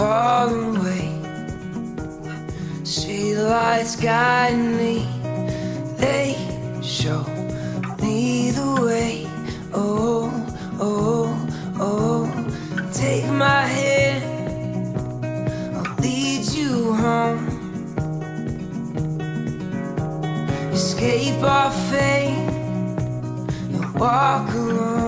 all away. See the lights guide me, they show me the way. Oh, oh, oh, take my hand, I'll lead you home. Escape our fate and walk alone.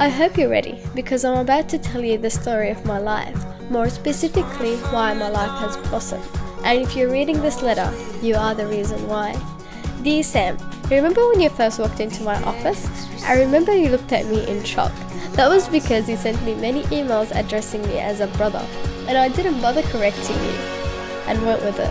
I hope you're ready because I'm about to tell you the story of my life, more specifically, why my life has blossomed. And if you're reading this letter, you are the reason why. Dear Sam, remember when you first walked into my office? I remember you looked at me in shock. That was because you sent me many emails addressing me as a brother, and I didn't bother correcting you and went with it.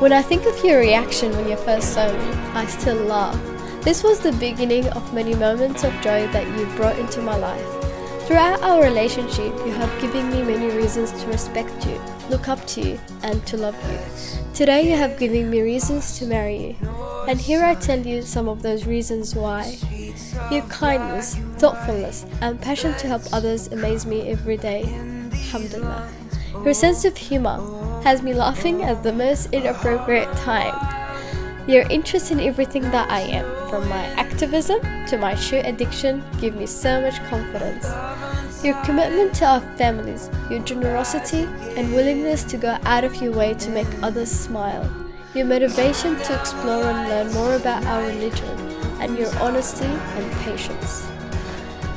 When I think of your reaction when you first saw me, I still laugh. This was the beginning of many moments of joy that you brought into my life. Throughout our relationship, you have given me many reasons to respect you, look up to you, and to love you. Today, you have given me reasons to marry you. And here I tell you some of those reasons why. Your kindness, thoughtfulness, and passion to help others amaze me every day. Alhamdulillah. Your sense of humor has me laughing at the most inappropriate time. Your interest in everything that I am, from my activism to my shoe addiction, give me so much confidence. Your commitment to our families, your generosity and willingness to go out of your way to make others smile, your motivation to explore and learn more about our religion, and your honesty and patience.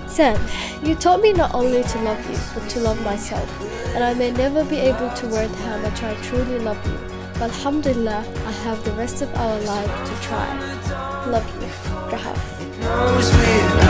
Sam, you taught me not only to love you, but to love myself, and I may never be able to word how much I truly love you, but Alhamdulillah, I have the rest of our life to try. Love you, Rahaf.